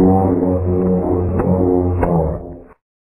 Senhor, glória